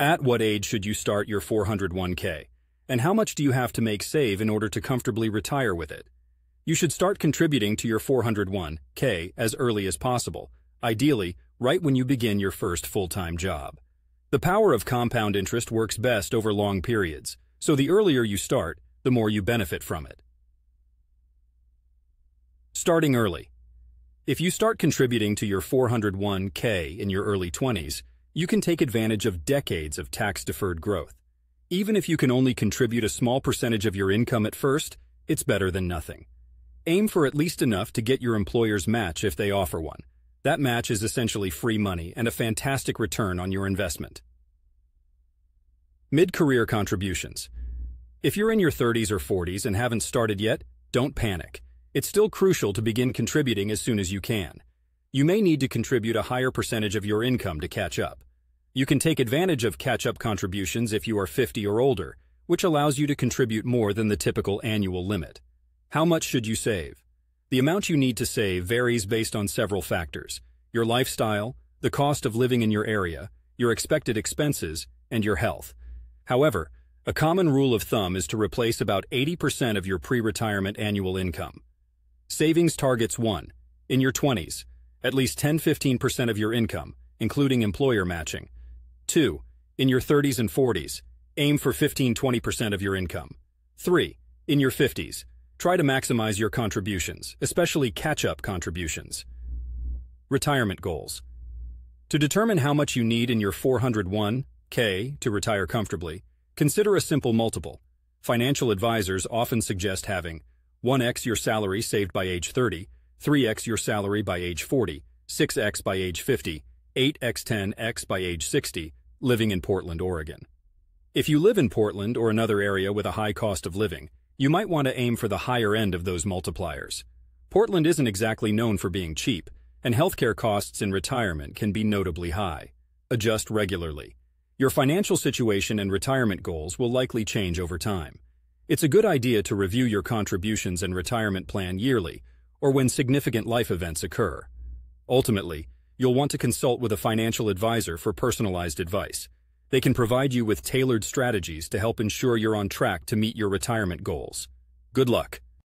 At what age should you start your 401k? And how much do you have to make save in order to comfortably retire with it? You should start contributing to your 401k as early as possible, ideally right when you begin your first full-time job. The power of compound interest works best over long periods, so the earlier you start, the more you benefit from it. Starting early. If you start contributing to your 401k in your early 20s, you can take advantage of decades of tax-deferred growth. Even if you can only contribute a small percentage of your income at first, it's better than nothing. Aim for at least enough to get your employer's match if they offer one. That match is essentially free money and a fantastic return on your investment. Mid-career contributions. If you're in your 30s or 40s and haven't started yet, don't panic. It's still crucial to begin contributing as soon as you can. You may need to contribute a higher percentage of your income to catch up. You can take advantage of catch-up contributions if you are 50 or older, which allows you to contribute more than the typical annual limit. How much should you save? The amount you need to save varies based on several factors, your lifestyle, the cost of living in your area, your expected expenses, and your health. However, a common rule of thumb is to replace about 80% of your pre-retirement annual income. Savings targets 1. In your 20s, at least 10-15% of your income, including employer matching. 2. In your 30s and 40s, aim for 15-20% of your income. 3. In your 50s, try to maximize your contributions, especially catch-up contributions. Retirement goals. To determine how much you need in your 401k to retire comfortably, consider a simple multiple. Financial advisors often suggest having 1x your salary saved by age 30, 3x your salary by age 40, 6x by age 50, 8x 10x by age 60, living in Portland, Oregon. If you live in Portland or another area with a high cost of living, you might want to aim for the higher end of those multipliers. Portland isn't exactly known for being cheap, and healthcare costs in retirement can be notably high. Adjust regularly. Your financial situation and retirement goals will likely change over time. It's a good idea to review your contributions and retirement plan yearly, or when significant life events occur. Ultimately, you'll want to consult with a financial advisor for personalized advice. They can provide you with tailored strategies to help ensure you're on track to meet your retirement goals. Good luck.